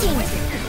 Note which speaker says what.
Speaker 1: 进一。